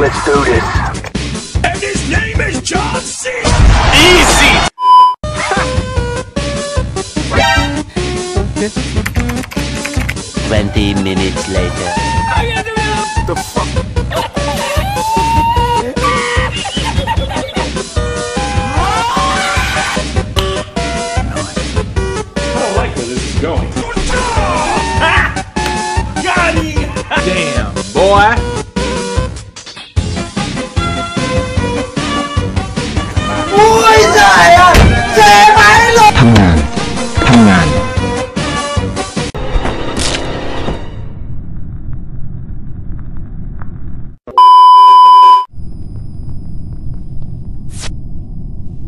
Let's do this. And his name is John C. Easy Twenty minutes later. I don't like where this is going. Got! Damn boy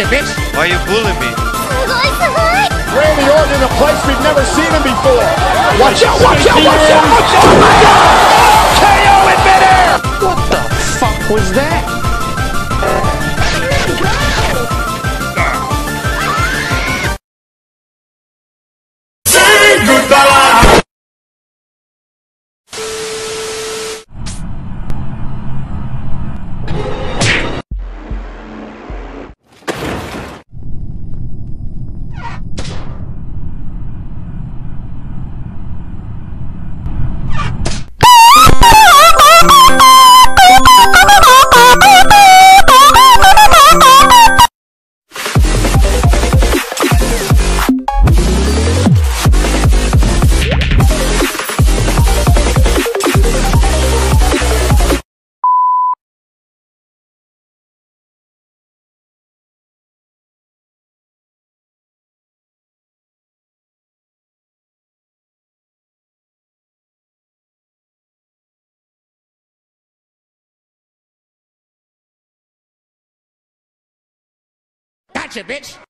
Why you bullying me? Randy Orton in a place we've never seen him before. Watch out, watch out, watch out, watch out, watch out! KO in midair! What the fuck was that? Gotcha bitch